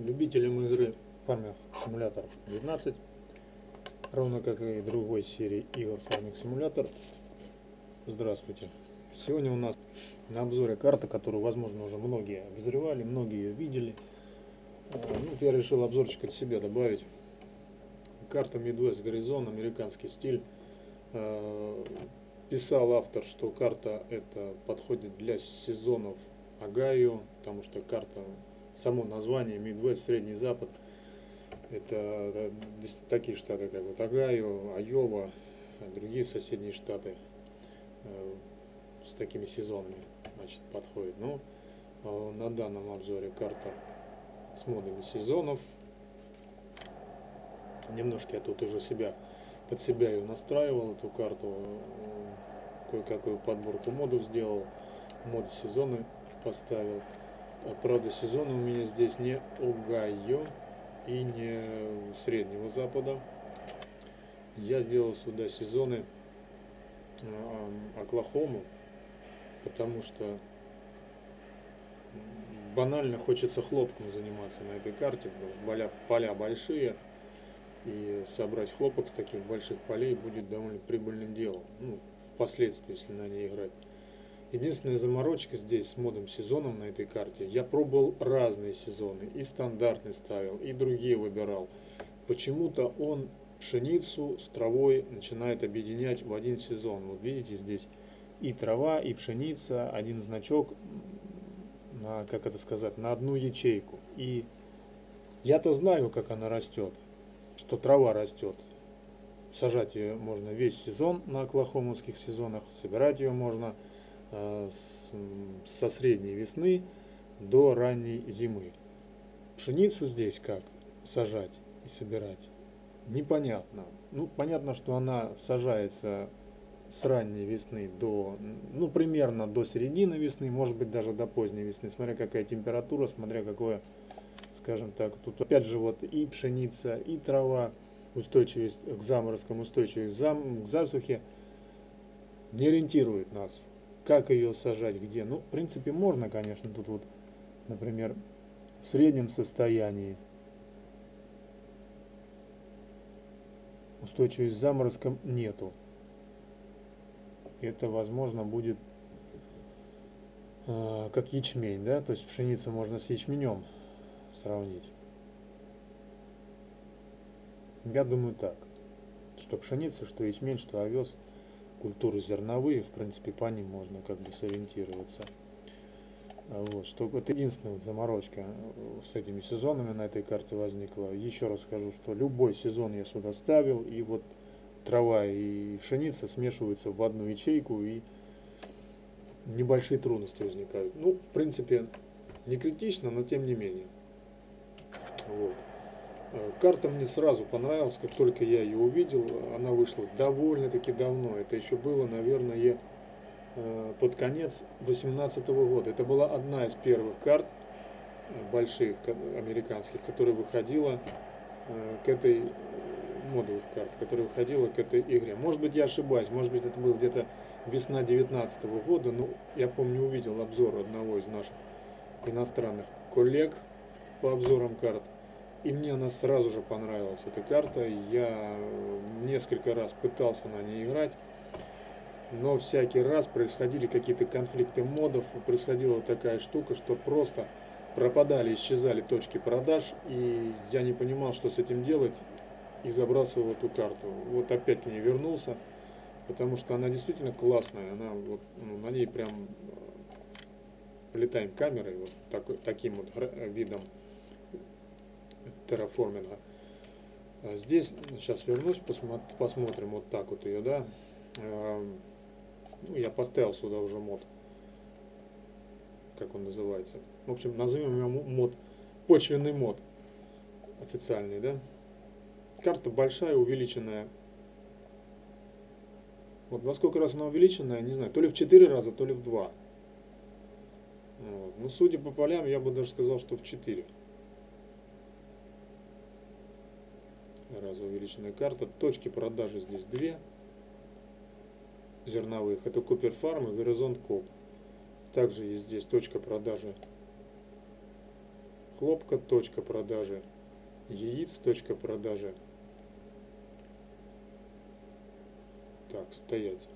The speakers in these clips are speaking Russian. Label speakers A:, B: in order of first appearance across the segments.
A: любителям игры Farming Simulator 19, равно как и другой серии игр Farming Simulator. Здравствуйте! Сегодня у нас на обзоре карта, которую, возможно, уже многие обозревали, многие ее видели. Э, ну, я решил обзорчик от себя добавить. Карта Midwest Горизон, американский стиль. Э, писал автор, что карта это подходит для сезонов Агаю, потому что карта, само название Midwest, Средний Запад, это такие штаты, как вот Агаю, Айова, другие соседние штаты э, с такими сезонами значит, подходит. Но э, на данном обзоре карта с модами сезонов. Немножко я тут уже себя под себя ее настраивал, эту карту, кое-какую подборку модов сделал, мод сезоны поставил. А, правда, сезон у меня здесь не Огайо и не Среднего Запада. Я сделал сюда сезоны Оклахому, потому что банально хочется хлопком заниматься на этой карте, потому что поля, поля большие, и собрать хлопок с таких больших полей будет довольно прибыльным делом, ну, впоследствии, если на ней играть. Единственная заморочка здесь с модом сезоном на этой карте. Я пробовал разные сезоны, и стандартный ставил, и другие выбирал. Почему-то он пшеницу с травой начинает объединять в один сезон. Вот видите здесь и трава, и пшеница, один значок на, как это сказать, на одну ячейку. И я-то знаю, как она растет, что трава растет. Сажать ее можно весь сезон на оклахомовских сезонах, собирать ее можно – со средней весны до ранней зимы. Пшеницу здесь как сажать и собирать? Непонятно. Ну, понятно, что она сажается с ранней весны до, ну, примерно до середины весны, может быть, даже до поздней весны, смотря какая температура, смотря какое, скажем так, тут опять же вот и пшеница, и трава, устойчивость к заморозкам, устойчивость к засухе не ориентирует нас как ее сажать, где. Ну, в принципе, можно, конечно, тут вот, например, в среднем состоянии устойчивость к заморозкам нету. Это, возможно, будет э, как ячмень, да, то есть пшеницу можно с ячменем сравнить. Я думаю так, что пшеница, что ячмень, что овес – культуры зерновые, в принципе, по ним можно как бы сориентироваться. Вот, что это единственная вот заморочка э, с этими сезонами на этой карте возникла. Еще раз скажу, что любой сезон я сюда ставил, и вот трава и пшеница смешиваются в одну ячейку, и небольшие трудности возникают. Ну, в принципе, не критично, но тем не менее. Вот. Э, карта мне сразу понравилась, как только я ее увидел. Она вышла довольно-таки давно. Это еще было, наверное, э, под конец 2018 года. Это была одна из первых карт э, больших американских, которая выходила к этой модовых карт, которая выходила к этой игре. Может быть, я ошибаюсь, может быть, это был где-то весна 2019 года, но я помню, увидел обзор одного из наших иностранных коллег по обзорам карт. И мне она сразу же понравилась, эта карта. Я несколько раз пытался на ней играть, но всякий раз происходили какие-то конфликты модов, происходила такая штука, что просто пропадали, исчезали точки продаж, и я не понимал, что с этим делать, и забрасывал эту карту. Вот опять к ней вернулся, потому что она действительно классная, она вот, ну, на ней прям э, летаем камерой, вот так, таким вот видом терраформинга. А здесь, сейчас вернусь, посмотрим вот так вот ее, да. Ну, я поставил сюда уже мод. Как он называется. В общем, назовем его мод, почвенный мод. Официальный, да. Карта большая, увеличенная. Вот во сколько раз она увеличенная, не знаю. То ли в 4 раза, то ли в 2. Вот. Но судя по полям, я бы даже сказал, что в 4. Раза увеличенная карта. Точки продажи здесь две зерновых. Это Купер Фарм и Горизонт Коп. Также есть здесь точка продажи хлопка, точка продажи яиц, точка продажи. Так, стоять.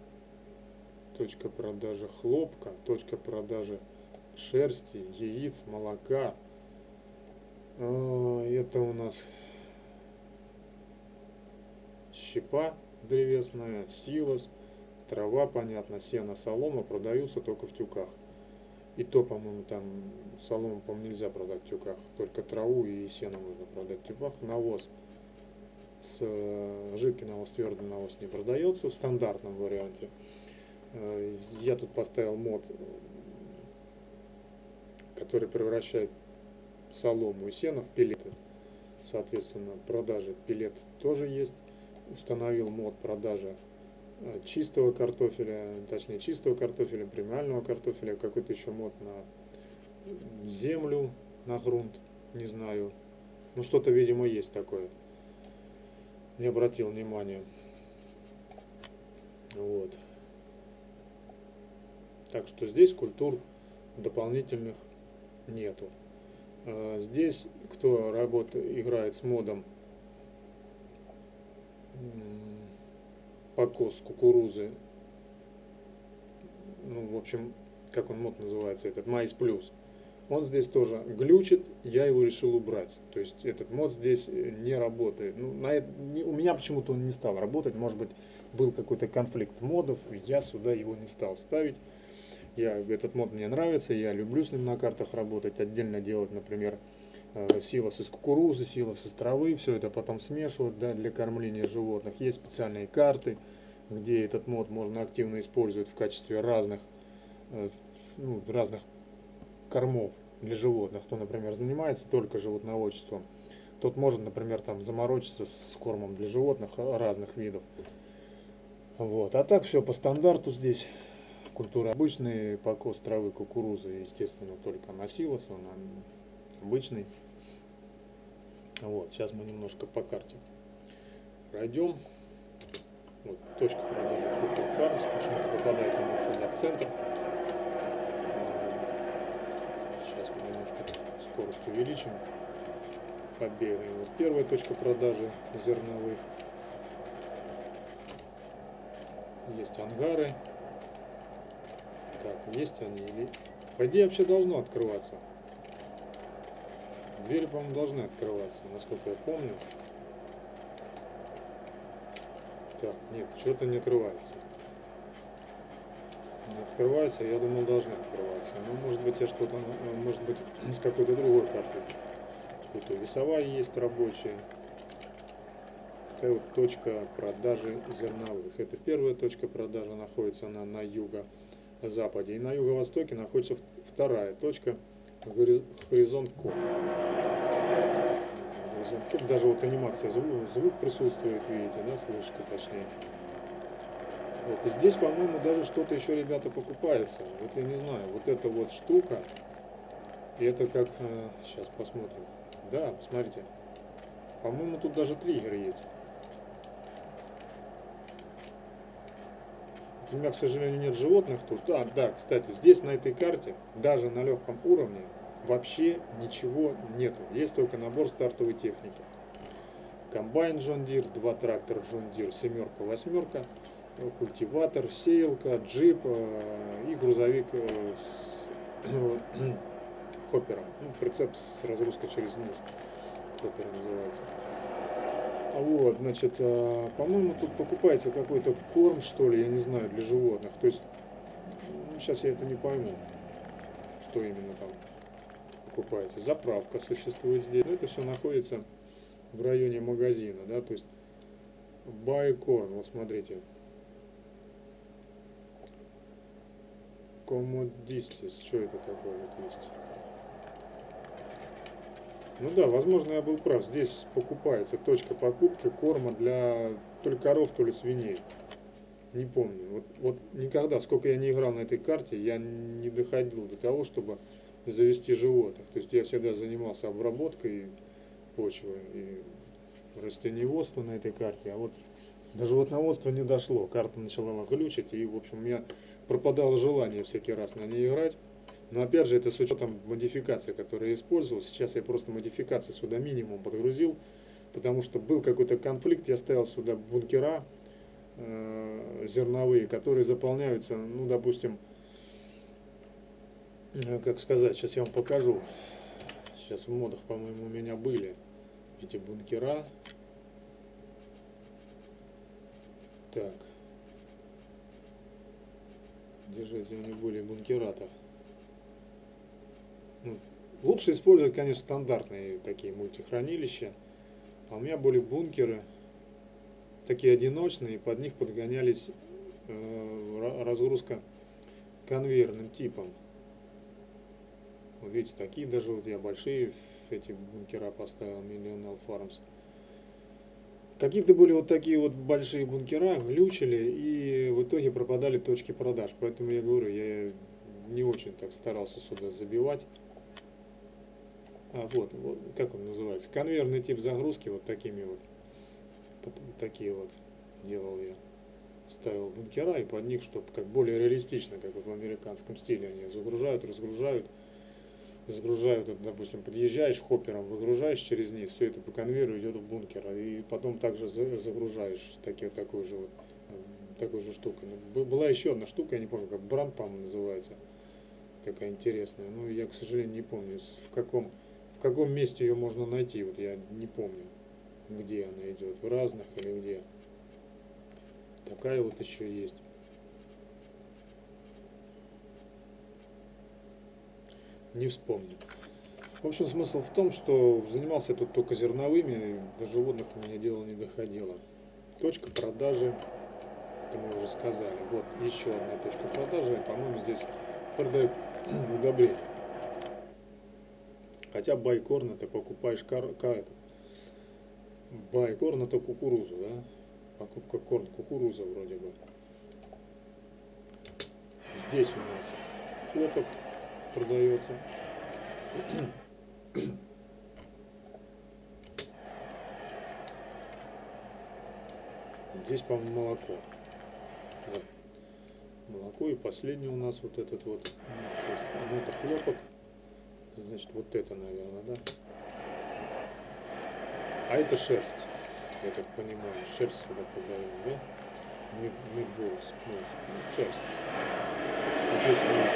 A: Точка продажи хлопка, точка продажи шерсти, яиц, молока. А, это у нас щепа древесная, силос, трава, понятно, сено, солома продаются только в тюках. И то, по-моему, там солому, по-моему, нельзя продать в тюках. Только траву и сено можно продать в тюках. Навоз с э, жидкий навоз, твердый навоз не продается в стандартном варианте. Э, я тут поставил мод, который превращает солому и сено в пилеты. Соответственно, продажи пилет тоже есть. Установил мод продажи Э, чистого картофеля, точнее чистого картофеля, премиального картофеля, какой-то еще мод на землю, на грунт, не знаю. Ну что-то, видимо, есть такое. Не обратил внимания. Вот. Так что здесь культур дополнительных нету. Э, здесь, кто работает, играет с модом, покос кукурузы, ну, в общем, как он мод называется, этот Майс Плюс, он здесь тоже глючит, я его решил убрать. То есть этот мод здесь э, не работает. Ну, на это, не, у меня почему-то он не стал работать, может быть, был какой-то конфликт модов, я сюда его не стал ставить. Я, этот мод мне нравится, я люблю с ним на картах работать, отдельно делать, например, силос из кукурузы, силос из травы, все это потом смешивать да, для кормления животных. Есть специальные карты, где этот мод можно активно использовать в качестве разных, э, ну, разных кормов для животных. Кто, например, занимается только животноводчеством, тот может, например, там заморочиться с кормом для животных разных видов. Вот. А так все по стандарту здесь. Культура обычные, покос травы, кукурузы, естественно, только на силос, он обычный. Вот, сейчас мы немножко по карте пройдем. Вот, точка продажи Cooper Farms, почему-то попадает ему сюда в центр. Сейчас мы немножко скорость увеличим. Побегаем. Вот первая точка продажи зерновых. Есть ангары. Так, есть они или... По идее вообще должно открываться. Двери, по-моему, должны открываться, насколько я помню. Так, нет, что-то не открывается. Не открывается, я думал, должны открываться. Ну, может быть, я что-то, э, может быть, с какой-то другой карты. Какой-то весовая есть рабочая. Такая вот точка продажи зерновых. Это первая точка продажи, находится она на юго-западе. И на юго-востоке находится вторая точка – горизонт ком. Горизонт ком. Даже вот анимация, звук, звук присутствует, видите, да, слышите точнее. Вот, и здесь, по-моему, даже что-то еще, ребята, покупается. Вот я не знаю, вот эта вот штука, и это как, сейчас э, посмотрим. Да, посмотрите. По-моему, тут даже триггер есть. У меня, к сожалению, нет животных тут. А, да, кстати, здесь на этой карте, даже на легком уровне, вообще ничего нету. Есть только набор стартовой техники. Комбайн John Deere, два трактора John Deere, семерка, восьмерка, культиватор, сеялка, джип э, и грузовик э, с хоппером. Ну, прицеп с разгрузкой через низ. Хоппер называется. Вот, значит, а, по-моему, тут покупается какой-то корм, что ли, я не знаю, для животных. То есть, ну, сейчас я это не пойму, что именно там покупается. Заправка существует здесь. Но это все находится в районе магазина, да, то есть corn, вот смотрите. Commodities, что это такое вот есть? Ну да, возможно, я был прав. Здесь покупается точка покупки корма для то ли коров, то ли свиней. Не помню. Вот, вот никогда, сколько я не играл на этой карте, я не доходил до того, чтобы завести животных. То есть я всегда занимался обработкой почвы и растениеводство на этой карте. А вот до животноводства не дошло. Карта начала глючить, и, в общем, у меня пропадало желание всякий раз на ней играть. Но опять же, это с учетом модификации, которые я использовал. Сейчас я просто модификации сюда минимум подгрузил, потому что был какой-то конфликт, я ставил сюда бункера э, зерновые, которые заполняются, ну, допустим, э, как сказать, сейчас я вам покажу. Сейчас в модах, по-моему, у меня были эти бункера. Так. Эти у них были бункера-то? Ну, лучше использовать, конечно, стандартные такие мультихранилища. А у меня были бункеры, такие одиночные, под них подгонялись э, разгрузка конвейерным типом. Вот видите, такие даже вот я большие эти бункера поставил, Millional Farms. Какие-то были вот такие вот большие бункера, глючили, и в итоге пропадали точки продаж. Поэтому я говорю, я не очень так старался сюда забивать. А, вот, вот, как он называется, конвейерный тип загрузки, вот такими вот, вот такие вот делал я. Ставил бункера и под них, чтобы как более реалистично, как вот в американском стиле они загружают, разгружают, загружают, вот, допустим, подъезжаешь хоппером, выгружаешь через низ, все это по конвейеру идет в бункер, и потом также загружаешь таки, такой же вот, такой же штукой. Ну, была еще одна штука, я не помню, как бранд, по-моему, называется, такая интересная, но я, к сожалению, не помню, в каком каком месте ее можно найти, вот я не помню, где она идет, в разных или где. Такая вот еще есть. Не вспомню. В общем, смысл в том, что занимался я тут только зерновыми, до животных у меня дело не доходило. Точка продажи, это мы уже сказали. Вот еще одна точка продажи, по-моему, здесь продают удобрения. Хотя байкорн ты покупаешь кар, кар, байкорн это кукурузу, да? Покупка корн кукуруза вроде бы. Здесь у нас хлопок продается. Здесь, по-моему, молоко. Да. Молоко и последний у нас вот этот вот, ну, это хлопок. Значит, вот это, наверное, да? А это шерсть, я так понимаю. Шерсть сюда подаем, да? Мидболс, ну, шерсть. Здесь у нас.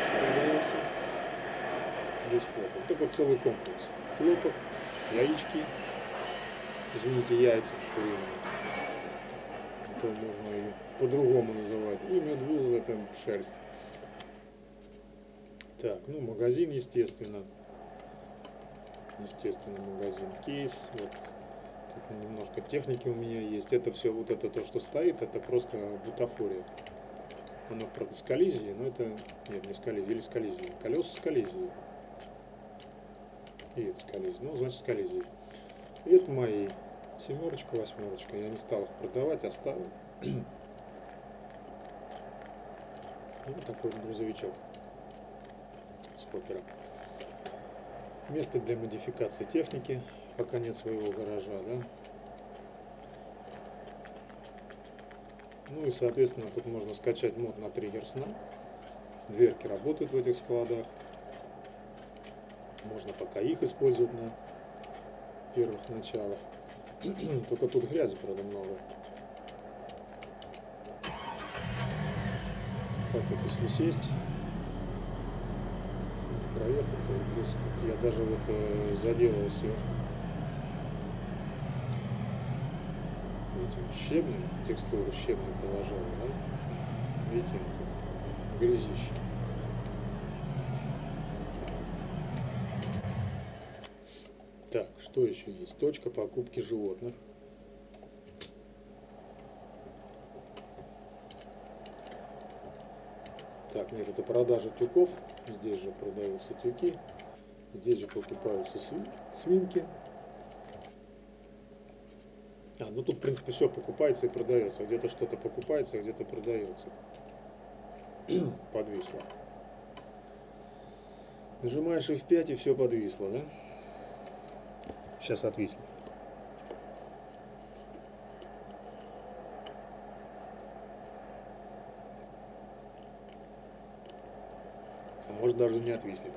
A: Здесь хлопок. Так вот целый комплекс. Хлопок, яички, извините, яйца куриные. Это можно и по-другому называть. И медвул это шерсть. Так, ну магазин, естественно естественно, магазин кейс. Вот тут немножко техники у меня есть. Это все, вот это то, что стоит, это просто бутафория. Оно, правда, с коллизией, но это... Нет, не с коллизией, или с коллизией. Колеса с коллизией. И это с коллизией. Ну, значит, с коллизией. И это мои. Семерочка, восьмерочка. Я не стал их продавать, оставил. вот такой грузовичок с хоппером место для модификации техники, пока нет своего гаража, да. Ну и, соответственно, тут можно скачать мод на триггер сна. Дверки работают в этих складах. Можно пока их использовать на первых началах. Только тут грязи, правда, много. Так вот, если сесть, проехаться. Здесь я даже вот э, заделался этим щебнем, текстуру щебня положил, да? Видите, грязище. Так, что еще есть? Точка покупки животных. Так, нет, это продажа тюков. Здесь же продаются тюки. Здесь же покупаются свинки. А, ну тут, в принципе, все покупается и продается. Где-то что-то покупается, а где-то продается. Подвисло. Нажимаешь F5 и все подвисло, да? Сейчас отвисло. может даже не отвиснет.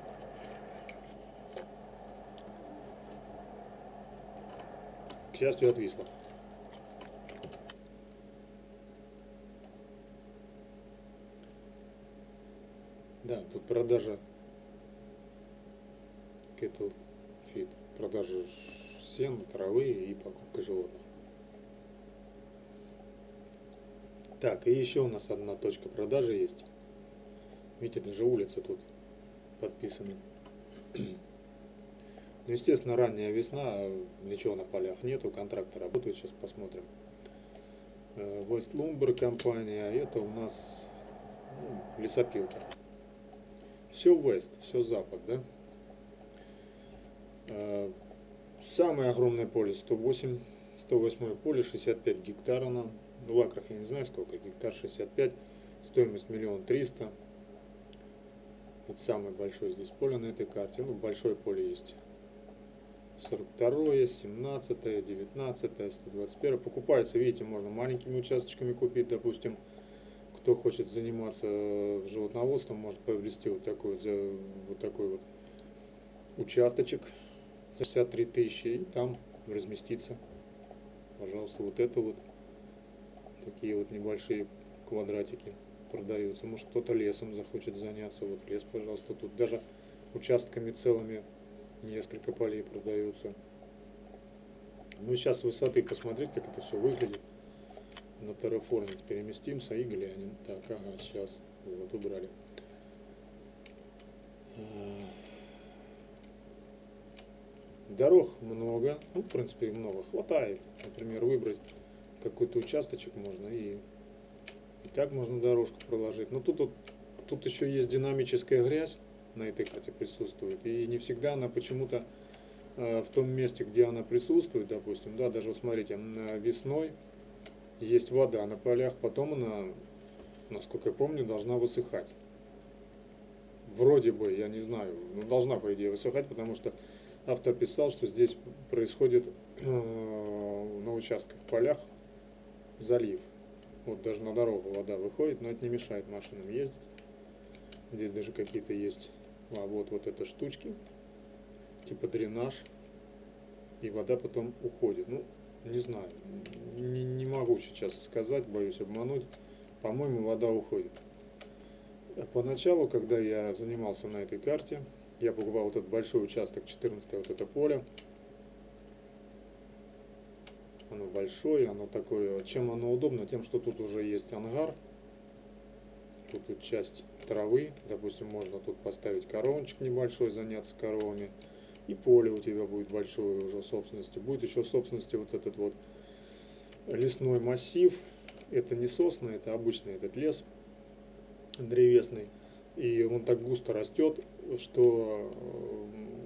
A: К счастью, отвисло. Да, тут продажа Cattle Feed, продажа сена, травы и покупка животных. Так, и еще у нас одна точка продажи есть. Видите, даже улица тут подписаны. Ну, естественно, ранняя весна, ничего на полях нету, контракты работают, сейчас посмотрим. West Lumber компания, это у нас ну, лесопилки. Все West, все Запад, да? Э, самое огромное поле 108, 108 поле, 65 гектаров нам. В акрах я не знаю сколько, гектар 65, стоимость миллион триста. Это самое большое здесь поле на этой карте. Ну, большое поле есть. 42, 17, 19, 121. Покупается, видите, можно маленькими участочками купить, допустим. Кто хочет заниматься животноводством, может приобрести вот такой вот, вот такой вот участочек за 63 тысячи и там разместиться. Пожалуйста, вот это вот такие вот небольшие квадратики продаются. Может кто-то лесом захочет заняться. Вот лес, пожалуйста, тут даже участками целыми несколько полей продаются. Ну сейчас высоты посмотреть, как это все выглядит. На терраформе переместимся и глянем. Так, ага, сейчас. Вот, убрали. Дорог много, ну, в принципе, много, хватает. Например, выбрать какой-то участочек можно и, и так можно дорожку проложить. Но тут, тут, тут еще есть динамическая грязь на этой карте присутствует. И не всегда она почему-то э, в том месте, где она присутствует, допустим, да, даже вот смотрите, весной есть вода на полях, потом она, насколько я помню, должна высыхать. Вроде бы, я не знаю, но должна, по идее, высыхать, потому что автор писал, что здесь происходит э, на участках, полях залив. Вот даже на дорогу вода выходит, но это не мешает машинам ездить. Здесь даже какие-то есть, а вот, вот это штучки, типа дренаж, и вода потом уходит. Ну, не знаю, не, не могу сейчас сказать, боюсь обмануть. По-моему, вода уходит. Поначалу, когда я занимался на этой карте, я покупал вот этот большой участок, 14 вот это поле, оно большое, оно такое. Чем оно удобно? Тем, что тут уже есть ангар. Тут, тут часть травы. Допустим, можно тут поставить коровничек небольшой, заняться коровами. И поле у тебя будет большое уже собственности. Будет еще собственности вот этот вот лесной массив. Это не сосна, это обычный этот лес древесный. И он так густо растет, что,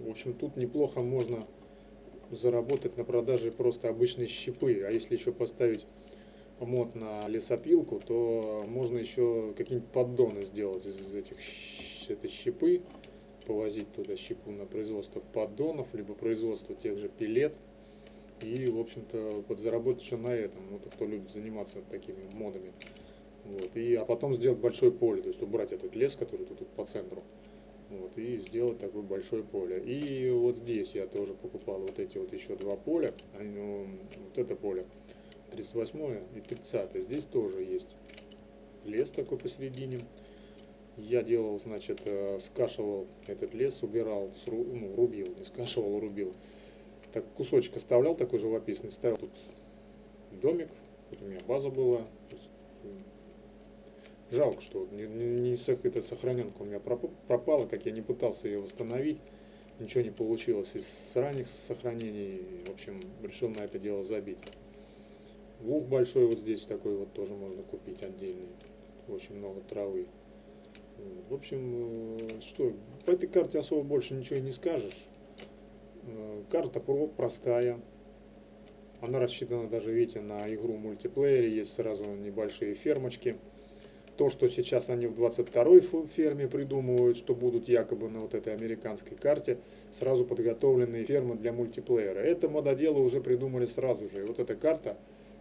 A: в общем, тут неплохо можно заработать на продаже просто обычные щипы. А если еще поставить мод на лесопилку, то можно еще какие-нибудь поддоны сделать из этих этой щипы, повозить туда щипу на производство поддонов, либо производство тех же пилет. И, в общем-то, подзаработать еще на этом, ну, кто любит заниматься такими модами. Вот. И, а потом сделать большое поле, то есть убрать этот лес, который тут по центру. Вот, и сделать такое большое поле. И вот здесь я тоже покупал вот эти вот еще два поля. Ну, вот это поле 38 и 30. Здесь тоже есть лес такой посередине. Я делал, значит, э, скашивал этот лес, убирал, ну, рубил, не скашивал, рубил. Так кусочек оставлял такой живописный, ставил тут домик, тут у меня база была, Жалко, что не, не, не эта сохраненка у меня пропала, как я не пытался ее восстановить. Ничего не получилось из ранних сохранений. В общем, решил на это дело забить. Лук большой вот здесь такой вот тоже можно купить отдельный. Очень много травы. В общем, э, что, по этой карте особо больше ничего не скажешь. Э, карта простая. Она рассчитана даже, видите, на игру мультиплеере. Есть сразу небольшие фермочки то, что сейчас они в 22-й ферме придумывают, что будут якобы на вот этой американской карте сразу подготовленные фермы для мультиплеера. Это мододелы уже придумали сразу же. И вот эта карта,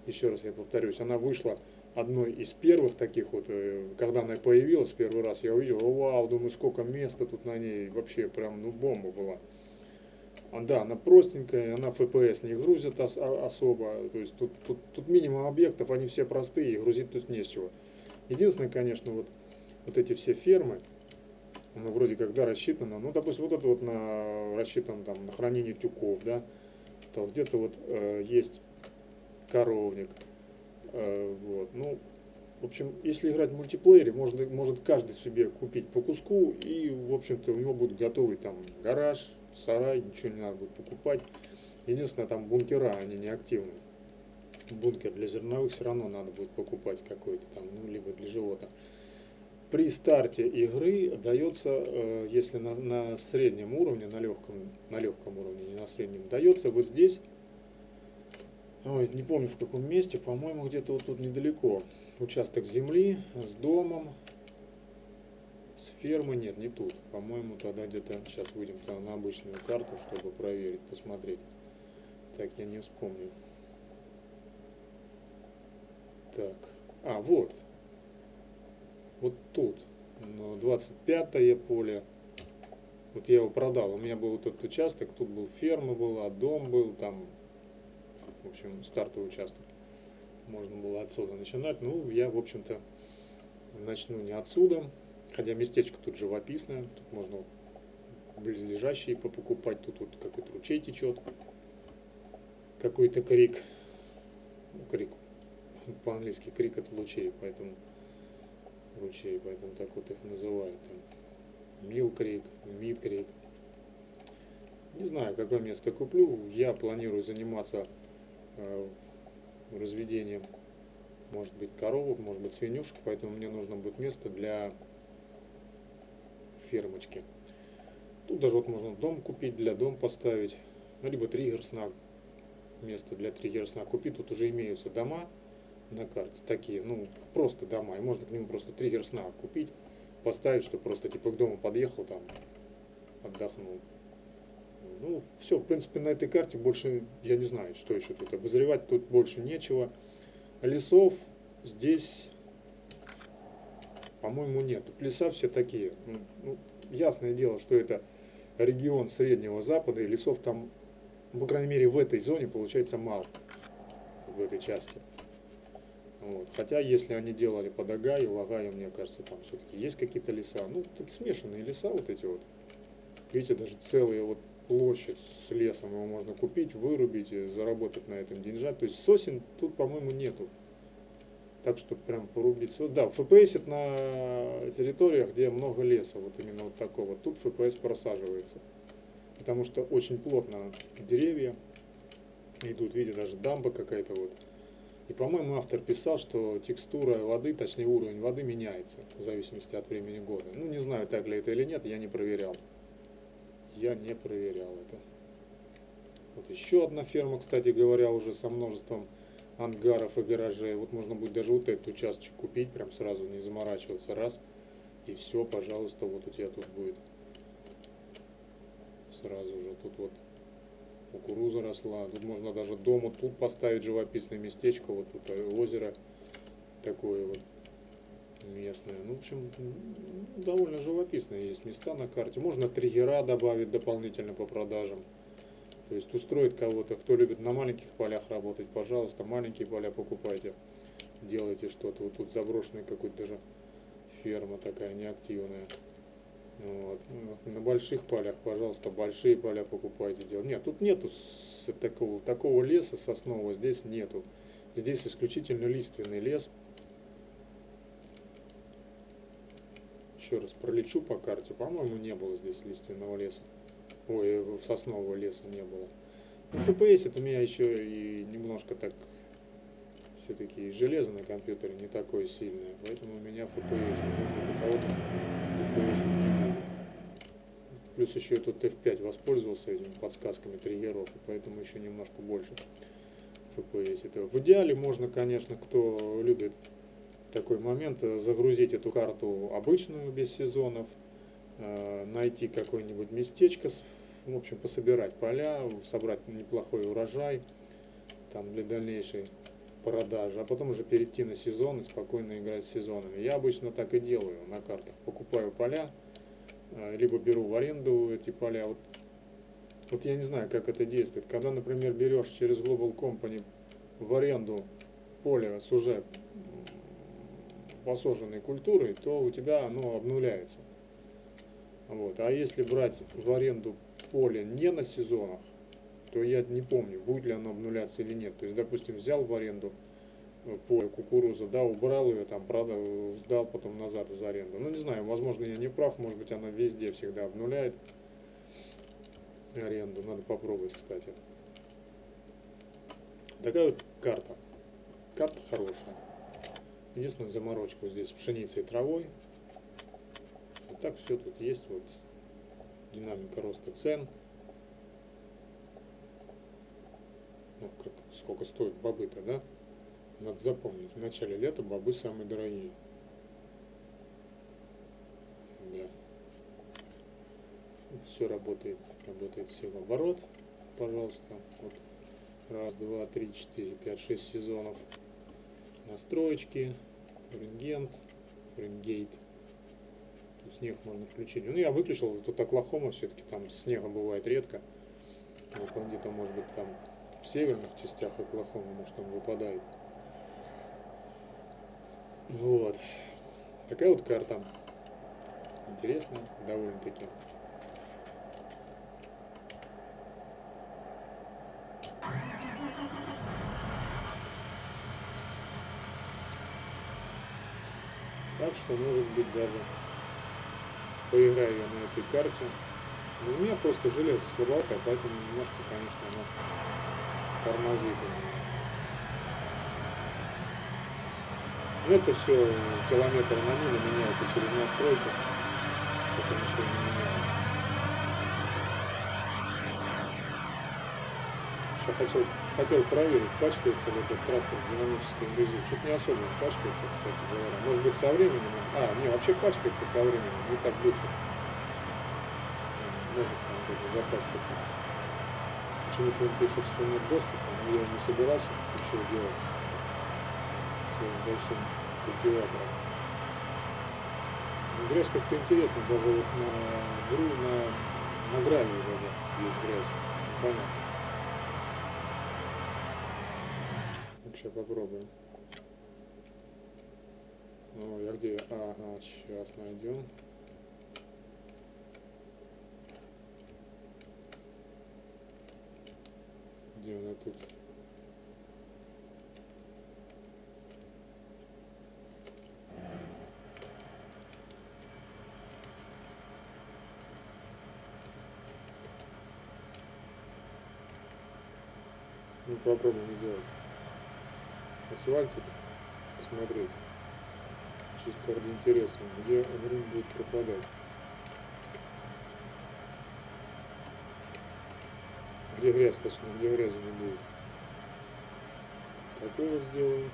A: еще раз я повторюсь, она вышла одной из первых таких вот, э, когда она появилась первый раз, я увидел, о, вау, думаю, сколько места тут на ней, вообще прям, ну, бомба была. А, да, она простенькая, она FPS не грузит ос а, особо, то есть тут, тут, тут минимум объектов, они все простые, грузить тут не с чего. Единственное, конечно, вот, вот эти все фермы, она вроде как, да, рассчитана, ну, допустим, вот это вот на, рассчитан там на хранение тюков, да, то где-то вот э, есть коровник, э, вот, ну, в общем, если играть в мультиплеере, можно, может каждый себе купить по куску, и, в общем-то, у него будет готовый там гараж, сарай, ничего не надо будет покупать. Единственное, там бункера, они не активны. Бункер для зерновых все равно надо будет покупать какой-то там, ну, либо для животных. При старте игры дается, э, если на, на среднем уровне, на легком, на легком уровне, не на среднем, дается вот здесь, ой, не помню в каком месте, по-моему, где-то вот тут недалеко, участок земли с домом, с фермы нет, не тут. По-моему, тогда где-то сейчас выйдем на обычную карту, чтобы проверить, посмотреть. Так, я не вспомню. Так. А, вот. Вот тут. 25 поле. Вот я его продал. У меня был вот этот участок. Тут был ферма была, дом был, там, в общем, стартовый участок. Можно было отсюда начинать. Ну, я, в общем-то, начну не отсюда. Хотя местечко тут живописное, тут можно близлежащие попокупать, тут вот какой-то ручей течет, какой-то крик, ну, крик, по-английски крик это лучей, поэтому ручей, поэтому так вот их называют. Мил крик, мид крик. Не знаю, какое место куплю. Я планирую заниматься э, разведением, может быть, коровок, может быть, свинюшек, поэтому мне нужно будет место для фермочки. Тут даже вот можно дом купить, для дома поставить, ну, либо триггер сна, место для триггер сна купить. Тут уже имеются дома на карте, такие, ну, просто дома, и можно к нему просто триггер сна купить, поставить, чтобы просто типа к дому подъехал, там, отдохнул. Ну, все, в принципе, на этой карте больше, я не знаю, что еще тут обозревать, тут больше нечего. Лесов здесь по-моему, нет. Тут леса все такие. Ну, ну, ясное дело, что это регион Среднего Запада, и лесов там, по крайней мере, в этой зоне получается мало, в этой части. Вот. Хотя, если они делали под Агаю, Лагаю, мне кажется, там все-таки есть какие-то леса. Ну, так смешанные леса вот эти вот. Видите, даже целые вот площадь с лесом его можно купить, вырубить, заработать на этом деньжат. То есть сосен тут, по-моему, нету так, чтобы прям порубить. Вот, да, FPS на территориях, где много леса, вот именно вот такого. Тут FPS просаживается, потому что очень плотно деревья идут, видите, даже дамба какая-то вот. И, по-моему, автор писал, что текстура воды, точнее уровень воды меняется в зависимости от времени года. Ну, не знаю, так ли это или нет, я не проверял. Я не проверял это. Вот еще одна ферма, кстати говоря, уже со множеством ангаров и гаражей. Вот можно будет даже вот этот участок купить, прям сразу не заморачиваться. Раз. И все, пожалуйста, вот у тебя тут будет. Сразу же тут вот кукуруза росла. Тут можно даже дома тут поставить живописное местечко. Вот тут озеро такое вот местное. Ну, в общем, довольно живописные есть места на карте. Можно триггера добавить дополнительно по продажам. То есть устроить кого-то, кто любит на маленьких полях работать, пожалуйста, маленькие поля покупайте, делайте что-то. Вот тут заброшенная какой-то даже ферма такая неактивная. Вот. На больших полях, пожалуйста, большие поля покупайте. Делать. Нет, тут нету такого, такого леса соснового, здесь нету. Здесь исключительно лиственный лес. Еще раз пролечу по карте. По-моему, не было здесь лиственного леса. Ой, соснового леса не было. Ну, FPS это у меня еще и немножко так все-таки железо на компьютере не такое сильное, поэтому у меня FPS, может у кого-то FPS. Плюс еще тут F5 воспользовался этими подсказками триггеров, поэтому еще немножко больше FPS этого. В идеале можно, конечно, кто любит такой момент, загрузить эту карту обычную, без сезонов, э, найти какое-нибудь местечко в общем, пособирать поля, собрать неплохой урожай там для дальнейшей продажи, а потом уже перейти на сезон и спокойно играть с сезонами. Я обычно так и делаю на картах. Покупаю поля, либо беру в аренду эти поля. Вот, вот я не знаю, как это действует. Когда, например, берешь через Global Company в аренду поле с уже посаженной культурой, то у тебя оно обнуляется. Вот. А если брать в аренду поле не на сезонах, то я не помню, будет ли оно обнуляться или нет. То есть, допустим, взял в аренду поле кукуруза, да, убрал ее, там, продал, сдал потом назад из аренды. Ну, не знаю, возможно, я не прав, может быть, она везде всегда обнуляет аренду. Надо попробовать, кстати. Такая вот карта. Карта хорошая. Единственная заморочка здесь пшеницей и травой. А так все тут есть. Вот динамика роста цен. Ну, как, сколько стоят бобы-то, да? Надо запомнить, в начале лета бобы самые дорогие. Да. Все работает, работает все в оборот, пожалуйста. Вот раз, два, три, четыре, пять, шесть сезонов. Настроечки, рентген, ренгейт. Тут снег можно включить. Ну, я выключил, тут Оклахома все-таки, там снега бывает редко. Вот где-то, может быть, там в северных частях Оклахомы, может, он выпадает. Вот. Такая вот карта. Интересная, довольно-таки. Так что, может быть, даже поиграю я на этой карте. Но у меня просто железо слабоватое, поэтому немножко, конечно, оно тормозит меня. Но это все километр на милю меняется через настройку. Это ничего не меняет. Еще хотел, хотел проверить, пачкается ли этот трактор в динамической грязи. Чуть не особенно пачкается, кстати говоря. Может быть со временем. А, не, вообще пачкается со временем, не так быстро. Может там где-то запачкаться. Почему-то он пишет, что нет доступа, но я не собирался еще делать своим большим культиватором. Грязь как-то интересно, даже вот на гру, на, на гравии даже есть грязь. Понятно. Так, сейчас попробуем. Ну, я где? Ага, сейчас найдем. Где она тут? Ну, попробуем сделать. Асфальтик, посмотреть. Чисто ради интереса, где грунт будет пропадать. Где грязь, точнее, где грязи не будет. Такой вот сделаем.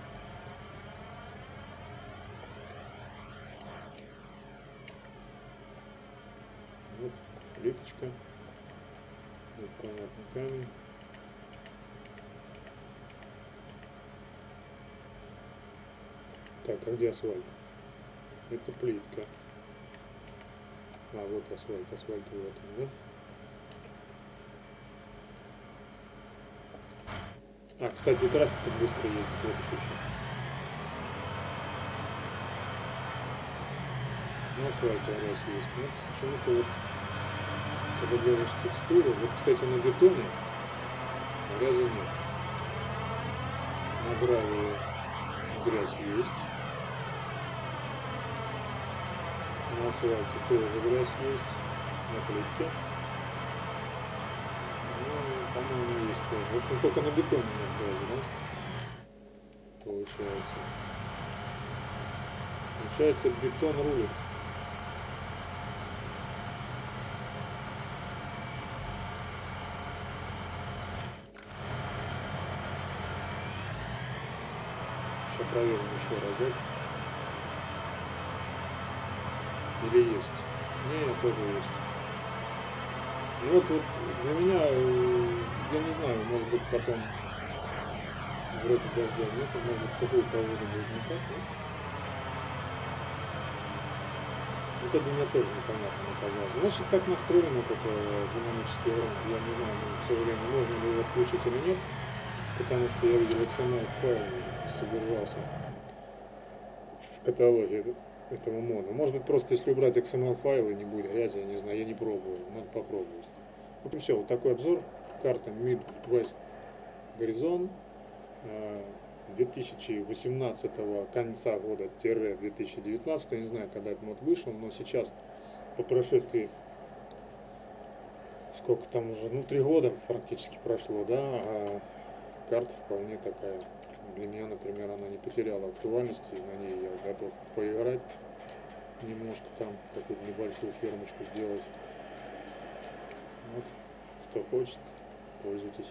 A: Вот плиточка. Вот понятный камень. Так, а где асфальт? Это плитка. А, вот асфальт, асфальт вот он, да? А, кстати, трафик тут быстро ездит, вот еще. На асфальте раз есть, но почему-то вот, когда делаешь текстуру, вот, кстати, на бетоне грязи нет. На гравии грязь есть. На асфальте тоже грязь есть, на плитке. Ну, по-моему, есть тоже. В общем, только на бетоне нет грязи, да? Получается. Получается, бетон рулит. Сейчас проверим еще разок. Или есть? Не, тоже есть. И вот, вот для меня, э, я не знаю, может быть потом Вроде дождя нет, может быть, сухую погоду будет не так, нет? Вот это мне тоже непонятно оказалось. Значит, так настроен вот это динамический рынок. Я не знаю, ну, к сожалению, можно ли его отключить или нет, потому что я видел XML файл содержался в каталоге этого мода. Может быть, просто если убрать XML файлы, не будет грязи, я не знаю, я не пробую, надо попробовать. В общем, все, вот такой обзор. Карта Midwest Горизон 2018 конца года 2019 не знаю когда этот мод вышел но сейчас по прошествии сколько там уже ну три года практически прошло да а карта вполне такая для меня например она не потеряла актуальности и на ней я готов поиграть немножко там какую-то небольшую фермочку сделать. Вот кто хочет пользуйтесь